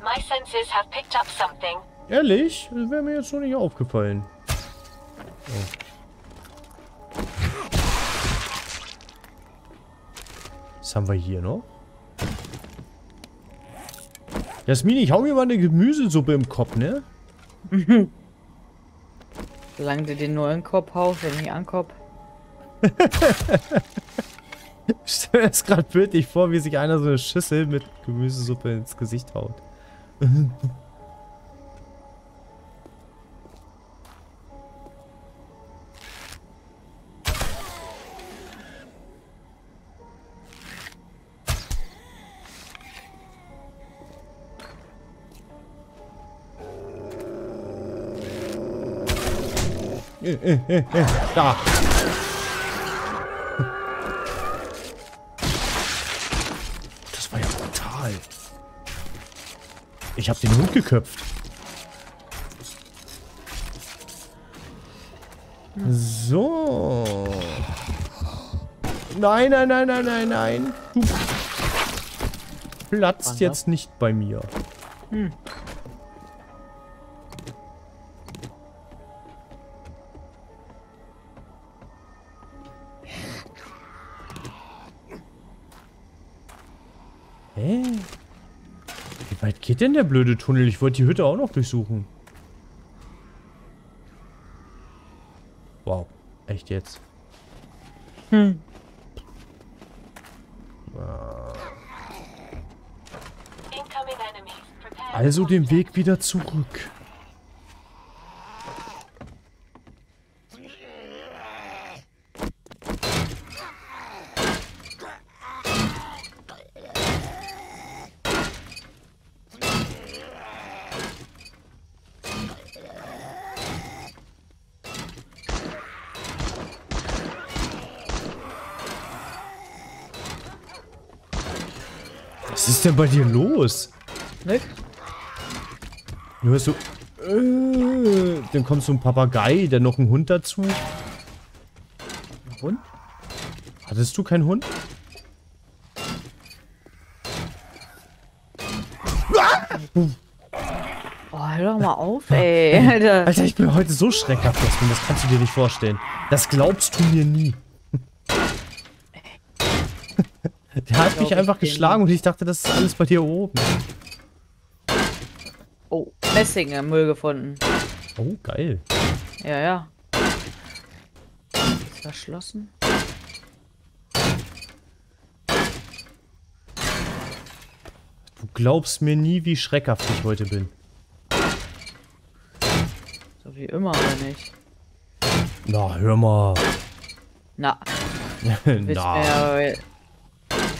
My senses have picked up something. Ehrlich? Das wäre mir jetzt noch nicht aufgefallen. Oh. Was haben wir hier noch? Jasmin, ich hau mir mal eine Gemüsesuppe im Kopf, ne? Solange du den nur in den Kopf haust, wenn nicht an den Kopf. Ich stell mir jetzt gerade bildlich vor, wie sich einer so eine Schüssel mit Gemüsesuppe ins Gesicht haut. Äh, äh, äh, äh, Da. Das war ja brutal. Ich habe den Hund geköpft. So. Nein, nein, nein, nein, nein, nein. Du platzt jetzt nicht bei mir. Hä? Geht denn der blöde Tunnel? Ich wollte die Hütte auch noch durchsuchen. Wow. Echt jetzt? Hm. Also den Weg wieder zurück. Denn bei dir los? Nick? Du hörst so. Äh, dann kommt so ein Papagei, dann noch ein Hund dazu. Hund? Hattest du keinen Hund? Oh, hör doch mal auf, ey. Alter. Alter, ich bin heute so schreckhaft, das kannst du dir nicht vorstellen. Das glaubst du mir nie. Der hat mich einfach geschlagen und ich dachte, das ist alles bei dir oben. Oh, Messing im Müll gefunden. Oh, geil. Ja, ja. Ist verschlossen. Du glaubst mir nie, wie schreckhaft ich heute bin. So wie immer, oder nicht? Na, hör mal. Na, Na.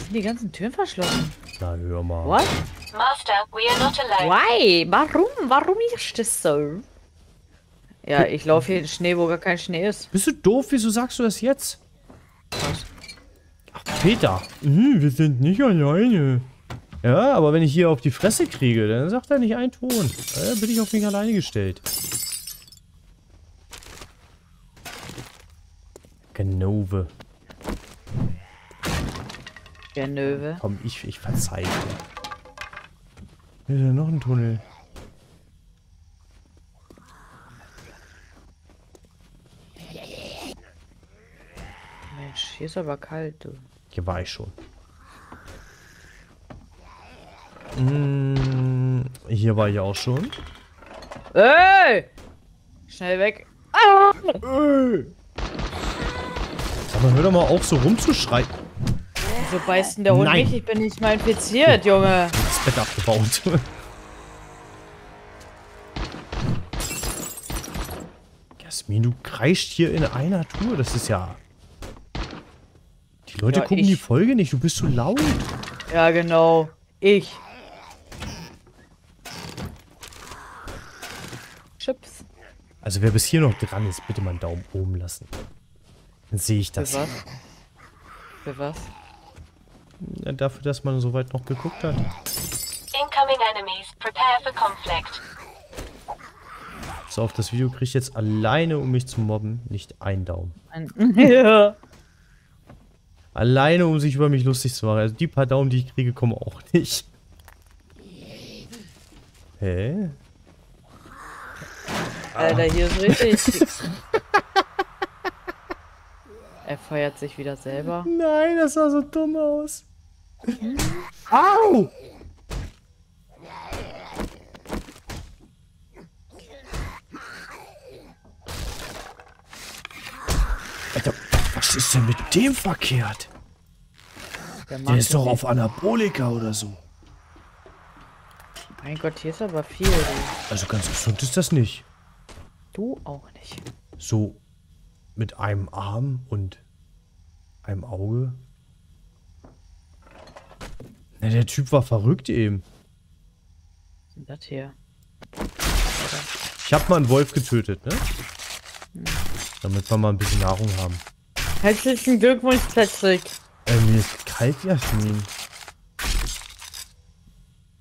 Sind die ganzen Türen verschlossen? na, hör mal. What? Master, we are not alone. Why? Warum? Warum ist das so? Ja, ich laufe hier in Schnee, wo gar kein Schnee ist. Bist du doof? Wieso sagst du das jetzt? Ach, Peter. Hm, wir sind nicht alleine. Ja, aber wenn ich hier auf die Fresse kriege, dann sagt er nicht einen Ton. Dann bin ich auf mich alleine gestellt. Genove. Der Nöwe. Komm, ich, ich verzeih dir. Hier ist ja noch ein Tunnel. Mensch, hier ist aber kalt, du. Hier war ich schon. Hm, hier war ich auch schon. Ey! Schnell weg. Ah! Sag mal, hör doch mal auf, so rumzuschreien. Wieso beißt denn der Hund Nein. nicht? Ich bin nicht mal infiziert, Junge. Das Bett abgebaut. Jasmin, du kreischt hier in einer Tour. Das ist ja... Die Leute Ja, gucken ich- die Folge nicht. Du bist so laut. Ja, genau. Ich. Chips. Also wer bis hier noch dran ist, bitte mal einen Daumen oben lassen. Dann sehe ich Für das. was? Für was? Dafür, dass man so weit noch geguckt hat. Incoming enemies. Prepare for conflict. So, auf das Video kriege ich jetzt alleine, um mich zu mobben, nicht einen Daumen. Ja. Alleine, um sich über mich lustig zu machen. Also die paar Daumen, die ich kriege, kommen auch nicht. Hä? Alter, hier ist richtig. er feuert sich wieder selber. Nein, das sah so dumm aus. Au! Alter, was ist denn mit dem verkehrt? Der, Der ist doch auf Anabolika oder so. Mein Gott, hier ist aber viel. Also ganz gesund ist das nicht. du auch nicht. So mit einem Arm und einem Auge. Na, der Typ war verrückt eben. Was ist denn das hier? Ich habe mal einen Wolf getötet, ne? Damit wir mal ein bisschen Nahrung haben. Herzlichen Glückwunsch, Patrick. Äh, mir ist kalt, Jasmin.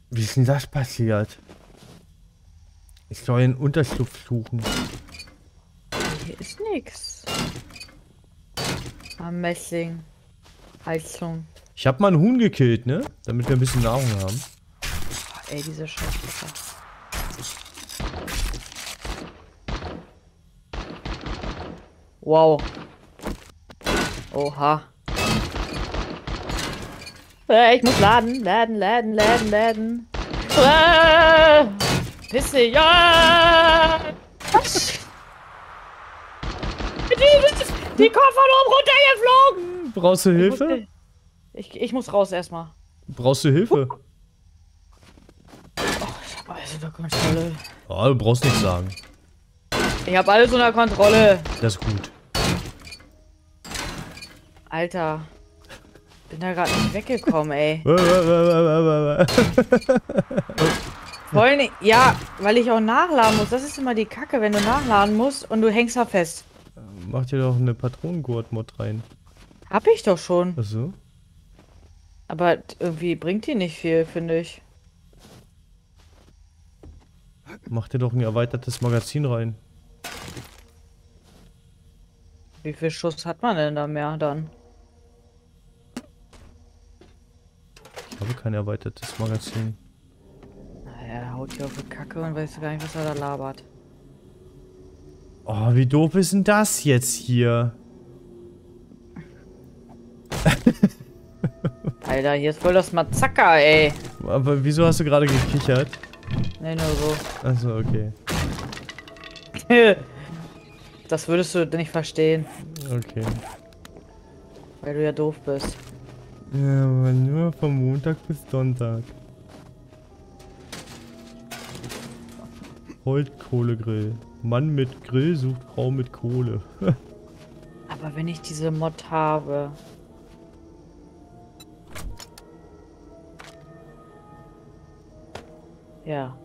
Wie ist denn das passiert? Ich soll einen Unterschlupf suchen. Hier ist nix. Am Messing. Heizung. Ich habe mal einen Huhn gekillt, ne? Damit wir ein bisschen Nahrung haben. Boah, ey, diese Scheiße. Wow. Oha. Äh, ich muss laden, laden, laden, laden, laden. Äh, Pisse, ja! Die, die Koffer oben runtergeflogen! Brauchst du Ich Hilfe? muss, ich, ich muss raus erstmal. Brauchst du Hilfe? Ich hab alles unter Kontrolle. Oh, du brauchst nichts sagen. Ich hab alles unter Kontrolle. Das ist gut. Alter. Bin da gerade nicht weggekommen, ey. Voll nicht. Ja, weil ich auch nachladen muss. Das ist immer die Kacke, wenn du nachladen musst und du hängst da fest. Mach dir doch eine Patronengurt-Mod rein. Hab ich doch schon. Achso. Aber irgendwie bringt die nicht viel, finde ich. Mach dir doch ein erweitertes Magazin rein. Wie viel Schuss hat man denn da mehr dann? Ich habe kein erweitertes Magazin. Naja, haut hier auf die Kacke und weißt du gar nicht, was er da labert. Oh, wie doof ist denn das jetzt hier? Alter, hier ist voll das Massaker, ey. Aber wieso hast du gerade gekichert? Nee, nur so. Achso, okay. Das würdest du nicht verstehen, Okay. weil du ja doof bist. Ja, aber nur von Montag bis Sonntag. Holzkohlegrill. Mann mit Grill sucht Frau mit Kohle. Aber wenn ich diese Mod habe. Ja.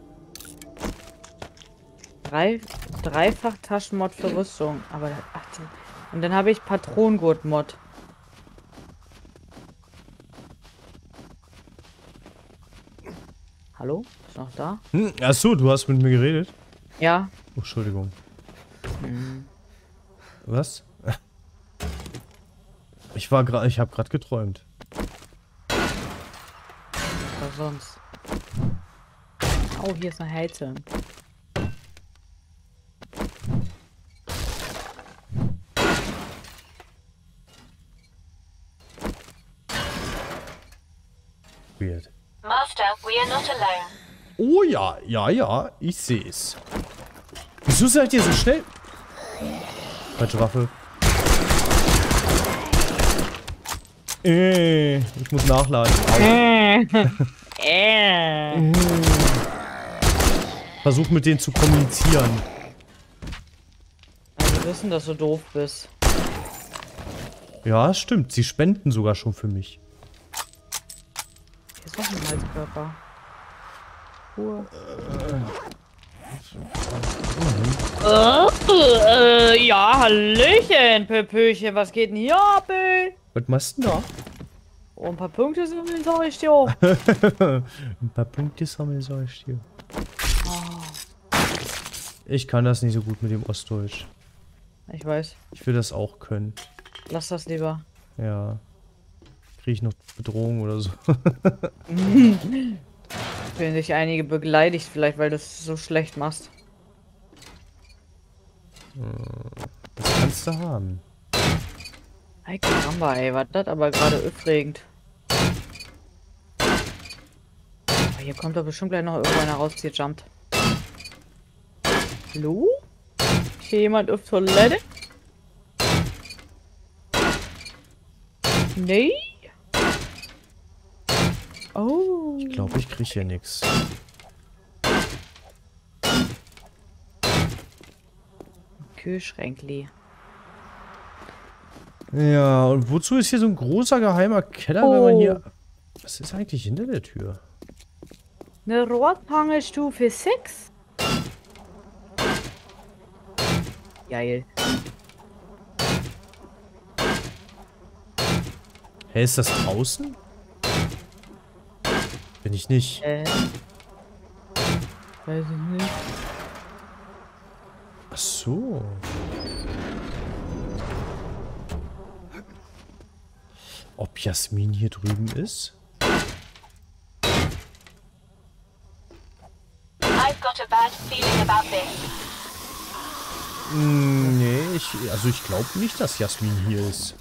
Drei, dreifach Taschenmod für Rüstung. Aber ach, die- und dann habe ich Patronengurt-Mod. Hallo? Noch da? Hm, achso, du hast mit mir geredet? Ja. Oh, Entschuldigung. Was? Ich war gerade, ich habe gerade geträumt. Was sonst? Oh, hier ist eine Heizung. Weird. Master, we are not alone. Oh ja, ja, ja, ich sehe es. Wieso seid ihr so schnell? Falsche Waffe. Äh, ich muss nachladen. Äh. Versuch mit denen zu kommunizieren. Also wissen, dass du doof bist. Ja, stimmt. Sie spenden sogar schon für mich. Hier ist noch ein Halskörper. Ruhe. Äh, äh, ja, Hallöchen, Pöpöchen. Was geht denn hier ab, ey? Was machst du da? Oh, ein paar Punkte sammeln, sag ich dir. Ein paar Punkte sammeln, sag ich dir. Ich kann das nicht so gut mit dem Ostdeutsch. Ich weiß. Ich will das auch können. Lass das lieber. Ja. Kriege ich noch Bedrohung oder so. Fühlen sich einige beleidigt, vielleicht, weil du es so schlecht machst. Das kannst du haben. Ey, Karamba, ey, war das aber gerade aufregend. Aber Hier kommt doch bestimmt gleich noch irgendwo einer raus, hier jumpt. Hallo? Ist hier jemand auf Toilette? Nee? Oh. Ich glaube, ich kriege hier nichts. Kühlschränkli. Ja, und wozu ist hier so ein großer geheimer Keller, wenn man Oh. hier... Was ist eigentlich hinter der Tür? Eine Rohrpange Stufe 6? Geil. Hä, ist das draußen? Bin ich nicht. Äh. Weiß ich nicht. Ach so. Ob Jasmin hier drüben ist? I've got a bad feeling about this. Hm, nee, ich, also ich glaube nicht, dass Jasmin hier ist.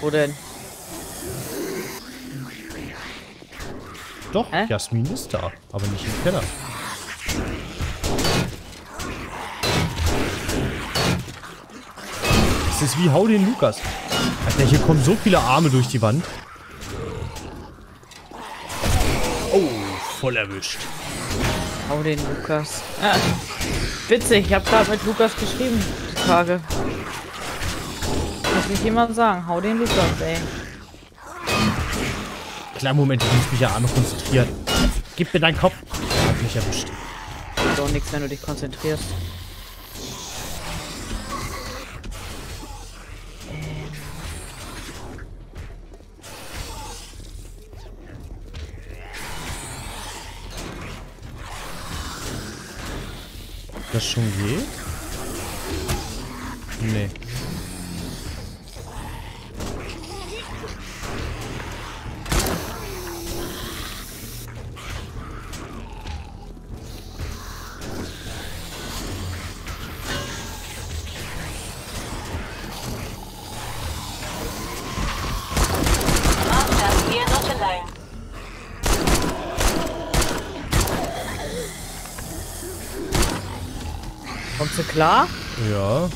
Wo denn? Doch, Hä? Jasmin ist da, aber nicht im Keller. Es ist wie Hau den Lukas. Alter, hier kommen so viele Arme durch die Wand. Oh, voll erwischt. Hau den Lukas. Ah, witzig, ich habe gerade mit Lukas geschrieben, die Tage. Muss nicht jemand sagen, hau den Lukas, ey. Klar, Moment, ich muss mich ja einmal konzentrieren. Gib mir deinen Kopf. Hat mich erwischt. Ist doch nichts, wenn du dich konzentrierst. Das schon geht? Nee. Klar? Ja.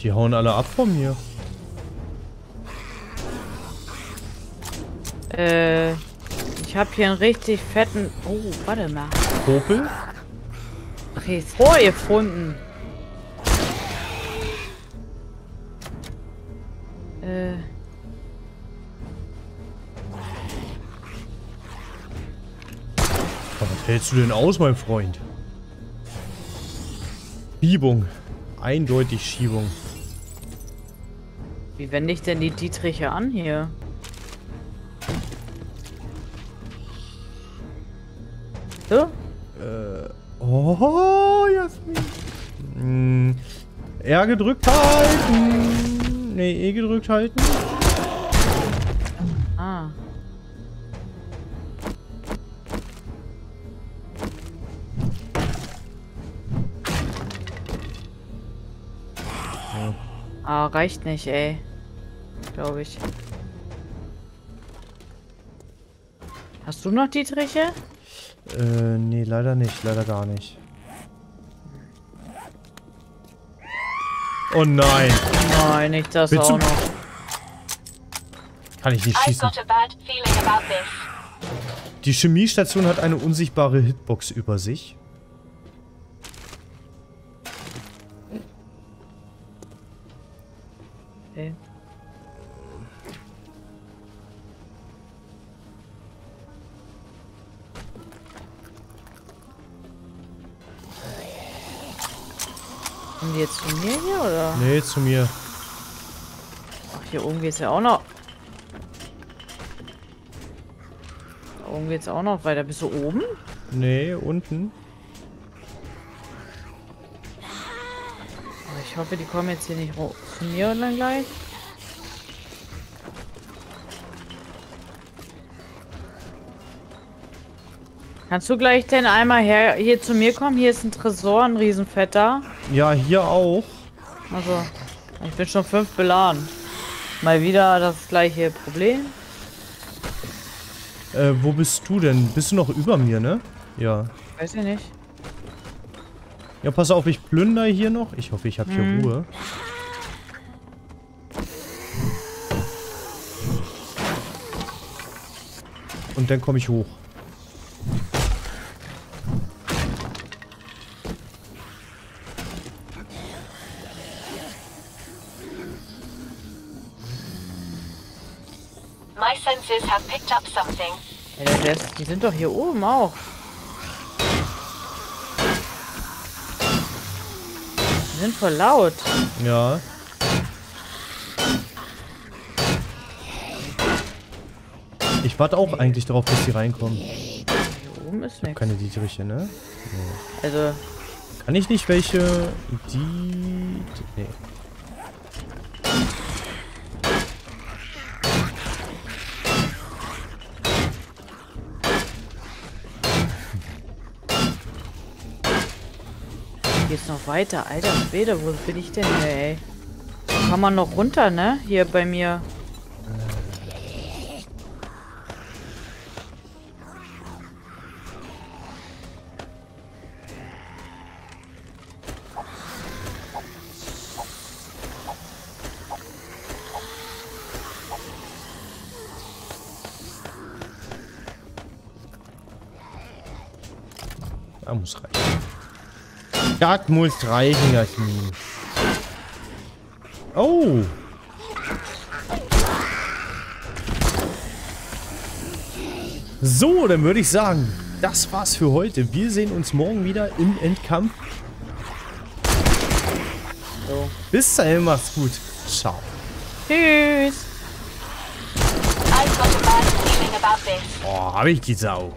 Die hauen alle ab von mir. Äh, ich habe hier einen richtig fetten... Oh, warte mal. Popel? Ist Rohr gefunden. Äh... Was hältst du denn aus, mein Freund? Schiebung. Eindeutig Schiebung. Wie wende ich denn die Dietriche an hier? So? Oh, Jasmin. Hm. R gedrückt halten. Nee, E gedrückt halten. Reicht nicht, ey. Glaube ich. Hast du noch Dietriche? Äh, nee, leider nicht. Leider gar nicht. Oh nein. Nein, nicht das Willst auch noch. Kann ich nicht schießen. Die Chemiestation hat eine unsichtbare Hitbox über sich. Nee, zu mir. Hier oben geht's ja auch noch. Da oben geht's auch noch weiter. Bist du oben? Nee, unten. Ich hoffe, die kommen jetzt hier nicht zu mir dann gleich. Kannst du gleich denn einmal her hier zu mir kommen? Hier ist ein Tresor, ein riesenfetter. Ja, hier auch. Also, ich bin schon fünf beladen. Mal wieder das gleiche Problem. Äh, wo bist du denn? Bist du noch über mir, ne? Ja. Weiß ich nicht. Ja, pass auf, ich plünder hier noch. Ich hoffe, ich habe hier Mhm. Ruhe. Und dann komme ich hoch. Something. Ja, die sind doch hier oben auch. Die sind voll laut. Ja. Ich warte auch eigentlich darauf, dass sie reinkommen. Hier oben ist nichts. Keine Dietriche, ne? Also, Kann ich nicht welche... Die... Nee. geht's weiter. Alter Schwede, wo bin ich denn ey? Kann man noch runter, ne? Hier bei mir. Das muss reichen, Jasmin. Oh. So, dann würde ich sagen, das war's für heute. Wir sehen uns morgen wieder im Endkampf. So. Bis dahin, macht's gut. Ciao. Tschüss. Oh, hab ich die Sau.